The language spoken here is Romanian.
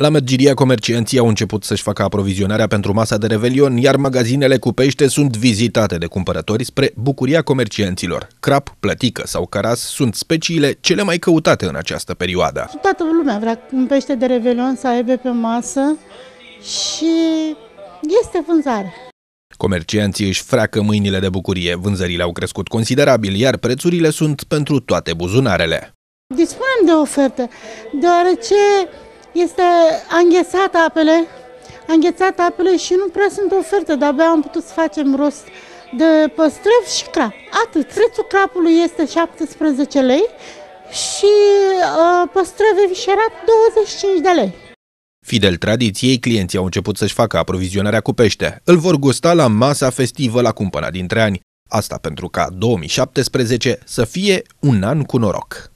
La Mergiria, comercianții au început să-și facă aprovizionarea pentru masa de revelion, iar magazinele cu pește sunt vizitate de cumpărători spre bucuria comercianților. Crap, plătică sau caras sunt speciile cele mai căutate în această perioadă. Toată lumea vrea un pește de revelion să aibă pe masă și este vânzare. Comercianții își freacă mâinile de bucurie, vânzările au crescut considerabil, iar prețurile sunt pentru toate buzunarele. Dispunem de oferte, deoarece este înghețat apele, înghețat apele și nu prea sunt oferte, dar abia am putut să facem rost de păstrăv și crap. Atât. Prețul crapului este 17 lei și uh, păstrăv evișerat 25 de lei. Fidel tradiției, clienții au început să-și facă aprovizionarea cu pește. Îl vor gusta la masa festivă la cumpăna dintre ani. Asta pentru ca 2017 să fie un an cu noroc.